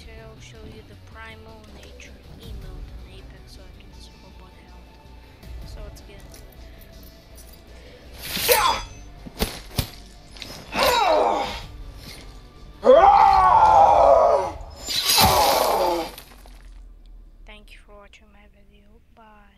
Today I'll show you the primal nature emote in Apex so I can support one health. So let's get into it. Thank you for watching my video. Bye.